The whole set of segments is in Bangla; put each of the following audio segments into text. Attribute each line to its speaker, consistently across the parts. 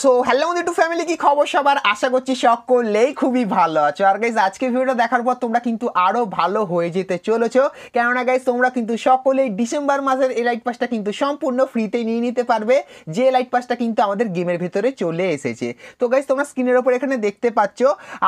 Speaker 1: সো হ্যালো টু ফ্যামিলি কি খবর সবার? আশা করছি সকলেই খুবই ভালো আছো। আর গাইজ আজকে ভিডিওটা দেখার পর তোমরা কিন্তু আরও ভালো হয়ে যেতে চলেছো। কেননা গাইজ তোমরা কিন্তু সকলেই ডিসেম্বর মাসের এই লাইট পাসটা কিন্তু সম্পূর্ণ ফ্রিতে নিয়ে নিতে পারবে। যে লাইট পাসটা কিন্তু আমাদের গেমের ভেতরে চলে এসেছে। তো গাইজ তোমরা স্ক্রিনের ওপর এখানে দেখতে পাচ্ছ,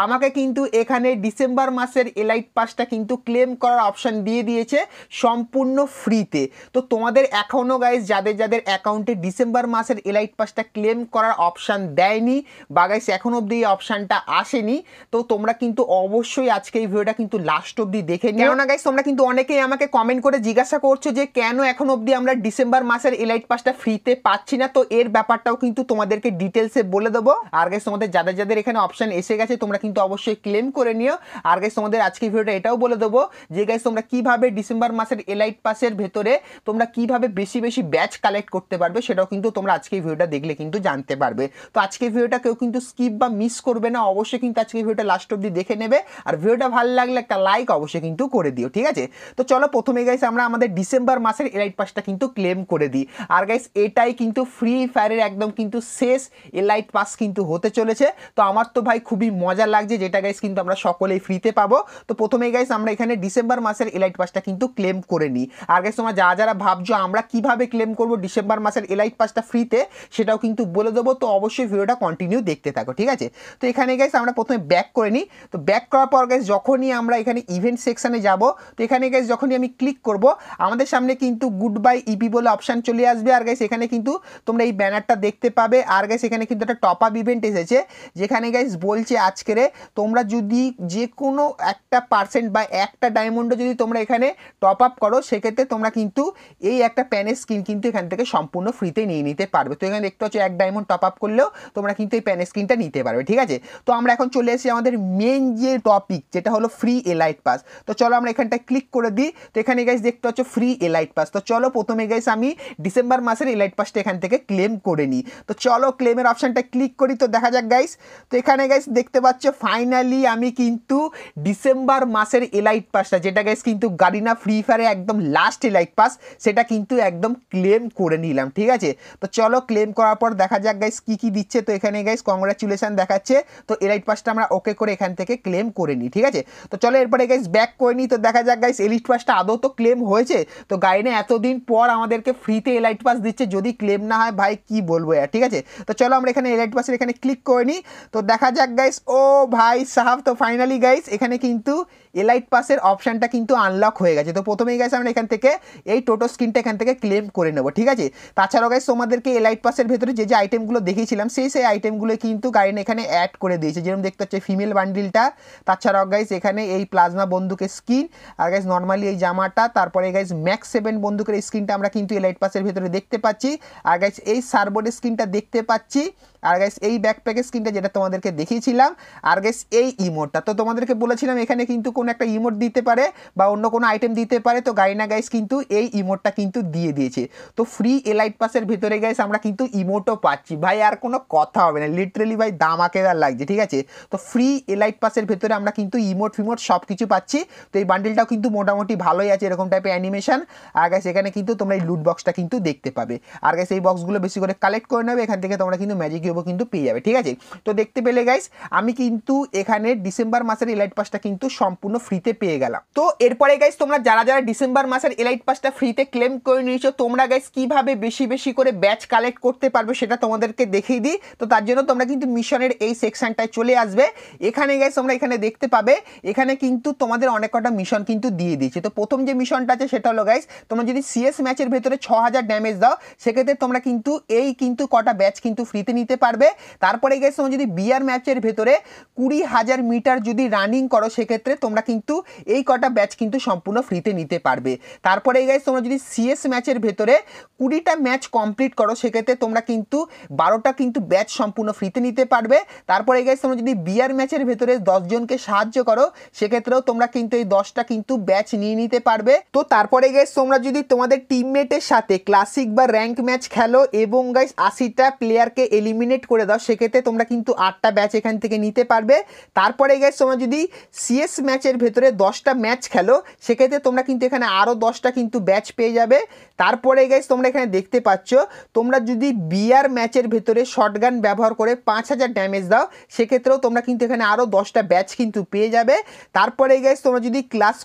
Speaker 1: আমাকে কিন্তু এখানে ডিসেম্বর মাসের এই লাইট পাসটা কিন্তু ক্লেম করার অপশান দিয়ে দিয়েছে সম্পূর্ণ ফ্রিতে তো তোমাদের এখনও গাইজ যাদের যাদের অ্যাকাউন্টে ডিসেম্বর মাসের এলাইট পাসটা ক্লেম করার অপশান দেয়নি, বা গাইস এখন অবধি এই অপশানটা আসেনি। তো তোমরা কিন্তু অবশ্যই আজকে এই ভিডিওটা কিন্তু লাস্ট অবধি দেখে নিও। কেননা গাইস তোমরা কিন্তু অনেকেই আমাকে কমেন্ট করে জিজ্ঞাসা করছ যে কেন এখন অবধি আমরা ডিসেম্বর মাসের এলাইট পাসটা ফ্রিতে পাচ্ছি না? তো এর ব্যাপারটাও কিন্তু তোমাদেরকে ডিটেলসে বলে দেবো। আর গাইস তোমাদের যাদের যাদের এখানে অপশান এসে গেছে, তোমরা কিন্তু অবশ্যই ক্লেম করে নিও। আর গাইস তোমাদের আজকে ভিডিওটা এটাও বলে দেবো যে গাইস তোমরা কীভাবে ডিসেম্বর মাসের এলাইট পাসের ভেতরে তোমরা কীভাবে বেশি বেশি ব্যাচ কালেক্ট করতে পারবে, সেটাও কিন্তু তোমরা আজকে এই ভিডিওটা দেখলে কিন্তু জানতে পারবে। তো আজকে ভিডিওটা কেউ কিন্তু স্কিপ বা মিস করবে না, অবশ্যই কিন্তু আজকে ভিডিওটা লাস্ট অব্দি দেখে নেবে। আর ভিডিওটা ভালো লাগলে একটা লাইক অবশ্যই কিন্তু করে দিও, ঠিক আছে? তো চলো প্রথমে গাইস আমরা আমাদের ডিসেম্বর মাসের এলাইট পাসটা কিন্তু ক্লেম করে দিই। আর গাইস এটাই কিন্তু ফ্রি ফায়ারের একদম কিন্তু শেষ এলাইট পাস কিন্তু হতে চলেছে। তো আমার তো ভাই খুবই মজা লাগছে, যেটা গাইস কিন্তু আমরা সকলেই ফ্রিতে পাবো। তো প্রথমে গাইস আমরা এখানে ডিসেম্বর মাসের এলাইট পাসটা কিন্তু ক্লেম করে নিই। আর গাইস তোমরা যারা যারা ভাবছ আমরা কীভাবে ক্লেম করব ডিসেম্বর মাসের এলাইট পাসটা ফ্রিতে সেটাও কিন্তু বলে দেবো। তো অবশ্যই ভিডিওটা কন্টিনিউ দেখতে থাকো, ঠিক আছে? তো এখানে গাইস আমরা প্রথমে ব্যাক করে নিই। তো ব্যাক করার পর গাইস যখনই আমরা এখানে ইভেন্ট সেকশানে যাব, তো এখানে গাইস যখনই আমি ক্লিক করব, আমাদের সামনে কিন্তু গুড বাই ইপি বলে অপশান চলে আসবে। আর গাইস এখানে কিন্তু তোমরা এই ব্যানারটা দেখতে পাবে। আর গাইস এখানে কিন্তু একটা টপ আপ ইভেন্ট এসেছে, যেখানে গাইস বলছে আজকেরে তোমরা যদি যে কোনো একটা পার্সেন্ট বা একটা ডায়মন্ডও যদি তোমরা এখানে টপ আপ করো, সেক্ষেত্রে তোমরা কিন্তু এই একটা প্যানের স্কিন কিন্তু এখান থেকে সম্পূর্ণ ফ্রিতে নিয়ে নিতে পারবে। তো এখানে দেখতে হচ্ছে এক ডায়মন্ড টপ আপ করলেও তোমরা কিন্তু এই প্যানের স্ক্রিনটা নিতে পারবে, ঠিক আছে? তো আমরা এখন চলে এসেছি আমাদের মেন যে টপিক যেটা হলো ফ্রি এলাইট পাস তো চলো আমরা এখানটায় ক্লিক করে দিই। তো এখানে গাইস দেখতে হচ্ছে ফ্রি এলাইট পাস তো চলো প্রথমে গাইস আমি ডিসেম্বর মাসের এলাইট পাসটা এখান থেকে ক্লেম করে নিই। তো চলো ক্লেমের অপশানটা ক্লিক করি, তো দেখা যাক গাইস তো এখানে গাইস দেখতে পাচ্ছ ফাইনালি আমি কিন্তু ডিসেম্বর মাসের এলাইট পাসটা যেটা গাইস কিন্তু গাড়িনা ফ্রি ফায়ারে একদম লাস্ট এলাইট পাস সেটা কিন্তু একদম ক্লেম করে নিলাম, ঠিক আছে? তো চলো ক্লেম করার পর দেখা যাক গাইস কি কি দিচ্ছে? তো এখানে গাইস কংগ্রাচুলেশন দেখাচ্ছে। তো এলাইট পাসটা আমরা ওকে করে এখান থেকে ক্লেম করে নিই, ঠিক আছে? তো চলো এরপরে গাইস ব্যাক করে নিই। তো দেখা যাক গাইস এলিট পাসটা আদৌ তো ক্লেম হয়েছে? তো গাইনে এতদিন পর আমাদেরকে ফ্রিতে এলাইট পাস দিচ্ছে, যদি ক্লেম না হয় ভাই কি বলব আর ঠিক আছে? তো চলো আমরা এখানে এলাইট পাসের এখানে ক্লিক করে নিই। তো দেখা যাক গাইস ও ভাই সাহাব, তো ফাইনালি গাইস এখানে কিন্তু এলাইট পাসের অপশানটা কিন্তু আনলক হয়ে গেছে। তো প্রথমেই গাইস আমরা এখান থেকে এই টোটো স্ক্রিনটা এখান থেকে ক্লেম করে নেব, ঠিক আছে? তাছাড়াও গাইস তোমাদেরকে এলাইট পাসের ভেতরে যে যে আইটেমগুলো দেখিয়েছিলাম সেই সেই আইটেমগুলো কিন্তু গাইন এখানে অ্যাড করে দিয়েছে। যেরকম দেখতে হচ্ছে ফিমেল বান্ডিলটা তাছাড়াও গাইস এখানে এই প্লাজমা বন্দুকের স্কিন আর গাইজ নর্মালি এই জামাটা, তারপরে গাইজ ম্যাক্স সেভেন বন্দুকের স্কিনটা আমরা কিন্তু এলাইট পাসের ভেতরে দেখতে পাচ্ছি। আর গাইস এই সার্বোর্ডের স্কিনটা দেখতে পাচ্ছি। আর গাইস এই ব্যাকপ্যাকের স্ক্রিনটা যেটা তোমাদেরকে দেখিয়েছিলাম, আর গাইস এই ইমোটটা তো তোমাদেরকে বলেছিলাম, এখানে কিন্তু কোনো একটা ইমোট দিতে পারে বা অন্য কোনো আইটেম দিতে পারে, তো গাইনা গাইস কিন্তু এই ইমোটটা কিন্তু দিয়ে দিয়েছে। তো ফ্রি এলাইট পাসের ভেতরে গাইস আমরা কিন্তু ইমোটও পাচ্ছি। ভাই, আর কোনো কথা হবে না লিটারেলি ভাই দামাকেদার লাগছে, ঠিক আছে? তো ফ্রি এলাইট পাসের ভেতরে আমরা কিন্তু ইমোট ফিমোট সব কিছু পাচ্ছি। তো এই বান্ডেলটাও কিন্তু মোটামুটি ভালোই আছে, এরকম টাইপের অ্যানিমেশন আর গাইস এখানে কিন্তু তোমরা এই লুট বক্সটা কিন্তু দেখতে পাবে। আর গাইস এই বক্সগুলো বেশি করে কালেক্ট করে নেবে এখান থেকে তোমরা কিন্তু ম্যাজিক ইউবো কিন্তু পেয়ে যাবে, ঠিক আছে? তো দেখতে পেলে গাইস আমি কিন্তু এখানে ডিসেম্বর মাসের এলাইট পাসটা কিন্তু সম্পূর্ণ ফ্রিতে পেয়ে গেলাম। তো এরপরে গাইস তোমরা যারা যারা ডিসেম্বর মাসের এলাইট পাসটা ফ্রিতে ক্লেম করে নিয়েছো, তোমরা গাইস কীভাবে বেশি বেশি করে ব্যাচ কালেক্ট করতে পারবে সেটা তোমাদেরকে দেখিয়ে দিই। তো তার জন্য তোমরা কিন্তু মিশনের এই সেকশনটায় চলে আসবে। এখানে গাইস তোমরা এখানে দেখতে পাবে, এখানে কিন্তু তোমাদের অনেক কটা মিশন কিন্তু দিয়ে দিয়েছে। তো প্রথম যে মিশনটা আছে সেটা হলো গাইস তোমরা যদি সিএস ম্যাচের ভেতরে ছ হাজার ড্যামেজ দাও, সেক্ষেত্রে তোমরা কিন্তু এই কিন্তু কটা ব্যাচ কিন্তু ফ্রিতে নিতে পারবে। তারপরে গেছে তোমরা যদি বিয়ার ম্যাচের ভেতরে কুড়ি হাজার মিটার যদি রানিং করো, সেক্ষেত্রে তোমরা কিন্তু এই কটা ব্যাচ কিন্তু সম্পূর্ণ ফ্রিতে নিতে পারবে। তারপরে গাইস তোমরা যদি সিএস ম্যাচের ভেতরে কুড়িটা ম্যাচ কমপ্লিট করো, সেক্ষেত্রে তোমরা কিন্তু বারোটা কিন্তু ব্যাচ সম্পূর্ণ ফ্রিতে নিতে পারবে। তারপরে গাইস তোমরা যদি বিয়ার ম্যাচের ভেতরে দশজনকে সাহায্য করো, সেক্ষেত্রেও তোমরা কিন্তু এই দশটা কিন্তু ব্যাচ নিয়ে নিতে পারবে। তো তারপরে গাইস তোমরা যদি তোমাদের টিমমেটের সাথে ক্লাসিক বা র্যাঙ্ক ম্যাচ খেলো, এবং গাইস আশিটা প্লেয়ারকে এলিমিনেট করে দাও, সেক্ষেত্রে তোমরা কিন্তু আটটা ব্যাচ এখান থেকে নিতে পারবে। তারপরে গাইস তোমরা যদি সিএস ম্যাচের ভেতরে দশটা ম্যাচ খেলো, সেক্ষেত্রে তোমরা কিন্তু এখানে আরও দশটা কিন্তু ব্যাচ পেয়ে যাবে। তারপরে গাইস তোমরা এখানে দেখতে পাচ্ছ, তোমরা যদি বিয়ার ম্যাচের ভেতরে শর্টগান ব্যবহার করে পাঁচ হাজার ড্যামেজ দাও, সেক্ষেত্রেও তোমরা কিন্তু এখানে আরও দশটা ব্যাচ কিন্তু পেয়ে যাবে। তারপরে গাইস তোমরা যদি ক্লাস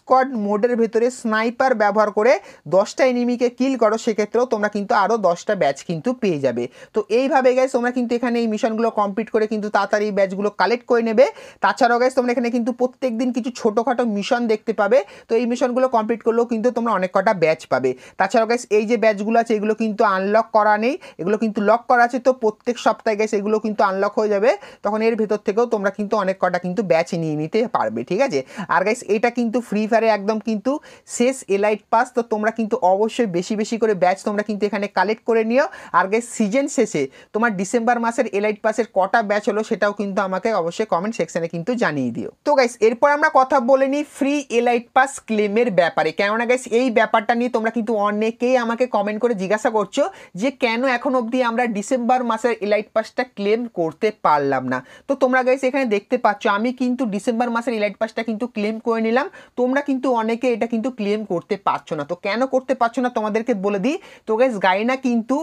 Speaker 1: মোডের ভেতরে স্নাইপার ব্যবহার করে দশটা এনিমিকে কিল করো, সেক্ষেত্রেও তোমরা কিন্তু আরও দশটা ব্যাচ কিন্তু পেয়ে যাবে। তো এইভাবে গাইস তোমরা কিন্তু এখানে এই মিশনগুলো কমপ্লিট করে কিন্তু তাড়াতাড়ি ব্যাচগুলো কালেক্ট করে নেবে। তাছাড়াও গাইস তোমরা এখানে কিন্তু প্রত্যেক দিন কিছু ছোটোখাটো মিশন দেখতে পাবে। তো এই মিশনগুলো কমপ্লিট করলেও কিন্তু তোমরা অনেক কটা ব্যাচ পাবে। তাছাড়াও গাইস এই যে ব্যাচগুলো আছে, এগুলো কিন্তু আনলক করা নেই। এগুলো কিন্তু লক করা আছে তো প্রত্যেক সপ্তাহে গাইস এগুলো কিন্তু আনলক হয়ে যাবে। তখন এর ভেতর থেকেও তোমরা কিন্তু অনেক কটা কিন্তু ব্যাচ নিয়ে নিতে পারবে, ঠিক আছে? আর গাইস এটা কিন্তু ফ্রি ফায়ারে একদম কিন্তু শেষ এলাইট পাস তো তোমরা কিন্তু অবশ্যই বেশি বেশি করে ব্যাচ তোমরা কিন্তু এখানে কালেক্ট করে নিও। আর গাইস সিজন শেষে তোমার ডিসেম্বর মাসের এলাইট পাসের কটা ব্যাচ হলো সেটাও কিন্তু আমাকে অবশ্যই কমেন্ট সেকশনে কিন্তু জানিয়ে দিও। তো গাইস এরপর আমরা কথা বলে নিই ফ্রি এলাইট পাস ক্লেমের ব্যাপারে। কেননা গাইস এই ব্যাপারটা নিয়ে তোমরা কিন্তু অনেকেই আমাকে কমেন্ট করে জিজ্ঞাসা করছ যে কেন এখন অবধি আমরা ডিসেম্বর মাসের এলাইট পাসটা ক্লেম করতে পারলাম না। তো তোমরা গাইস এখানে দেখতে পাচ্ছ, আমি কিন্তু ডিসেম্বর মাসের এলাইট পাসটা কিন্তু ক্লেম করে নিলাম। তোমরা কিন্তু অনেকে এটা কিন্তু ক্লেম করতে পারছ না। তো কেন করতে পারছ না তোমাদেরকে বলে দিই। তো গাইস গাইনা কিন্তু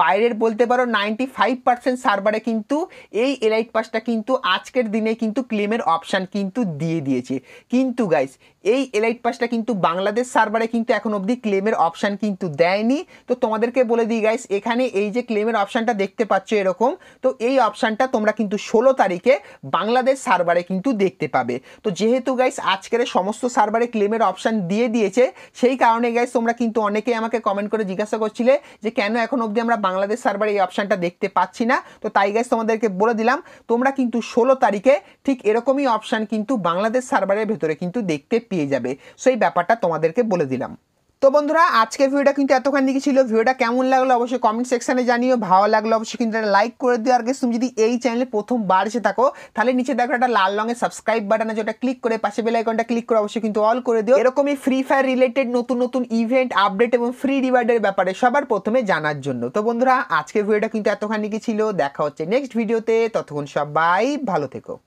Speaker 1: বাইরের বলতে পারো নাইনটি ফাইভ পার্সেন্ট সার্ভারে কিন্তু এই এলাইট পাসটা কিন্তু আজকের দিনে কিন্তু ক্লেমের অপশান কিন্তু দিয়ে দিয়েছে। কিন্তু গাইস এই এলাইট পাসটা কিন্তু বাংলাদেশ সার্ভারে কিন্তু এখন অবধি ক্লেমের অপশান কিন্তু দেয়নি। তো তোমাদেরকে বলে দিই গাইস এখানে এই যে ক্লেমের অপশানটা দেখতে পাচ্ছ এরকম, তো এই অপশানটা তোমরা কিন্তু ষোলো তারিখে বাংলাদেশ সার্ভারে কিন্তু দেখতে পাবে। তো যেহেতু গাইস আজকের সমস্ত সার্ভারে ক্লেমের অপশান দিয়ে দিয়েছে, সেই কারণে গাইস তোমরা কিন্তু অনেকেই আমাকে কমেন্ট করে জিজ্ঞাসা করছিলে যে কেন এখন অবধি আমরা বাংলাদেশ সার্ভারে এই অপশানটা দেখতে পাচ্ছি না? তো তাই গাইস তোমাদেরকে বলে দিলাম, তোমরা কিন্তু ষোলো তারিখে ঠিক এরকমই অপশান কিন্তু বাংলাদেশ সার্ভারের ভেতরে কিন্তু দেখতে পেয়ে যাবে। সেই ব্যাপারটা তোমাদেরকে বলে দিলাম। তো বন্ধুরা, আজকের ভিডিওটা কিন্তু এতখানি ছিল। ভিডিওটা কেমন লাগল অবশ্যই কমেন্ট সেকশানে জানিও। ভালো লাগল অবশ্যই কিন্তু একটা লাইক করে দিও। আর তুমি যদি এই চ্যানেলে প্রথমবার এসে থাকো, তাহলে নিচে দেখো একটা লাল রঙের সাবস্ক্রাইব বাটন আছে। ওটা ক্লিক করে পাশে বেল আইকনটা ক্লিক করে অবশ্যই কিন্তু অল করে দিও। এরকমই ফ্রি ফায়ার রিলেটেড নতুন নতুন ইভেন্ট আপডেট এবং ফ্রি রিওয়ার্ডের ব্যাপারে সবার প্রথমে জানার জন্য। তো বন্ধুরা, আজকের ভিডিওটা কিন্তু এতখানি ছিল। দেখা হচ্ছে নেক্সট ভিডিওতে ততক্ষণ সবাই ভালো থেকো।